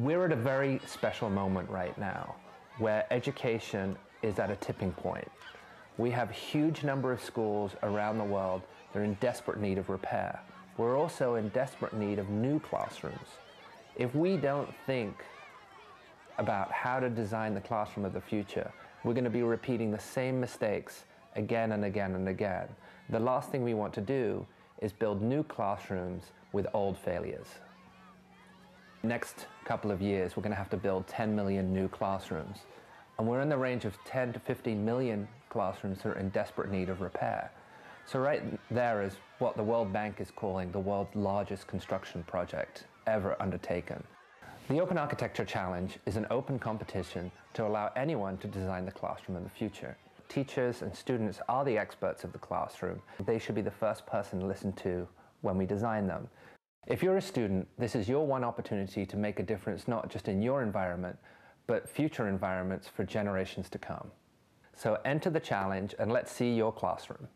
We're at a very special moment right now where education is at a tipping point. We have a huge number of schools around the world that are in desperate need of repair. We're also in desperate need of new classrooms. If we don't think about how to design the classroom of the future, we're going to be repeating the same mistakes again and again and again. The last thing we want to do is build new classrooms with old failures. Next couple of years, we're going to have to build 10 million new classrooms. And we're in the range of 10 to 15 million classrooms that are in desperate need of repair. So right there is what the World Bank is calling the world's largest construction project ever undertaken. The Open Architecture Challenge is an open competition to allow anyone to design the classroom of the future. Teachers and students are the experts of the classroom. They should be the first person to listen to when we design them. If you're a student, this is your one opportunity to make a difference not just in your environment, but future environments for generations to come. So enter the challenge and let's see your classroom.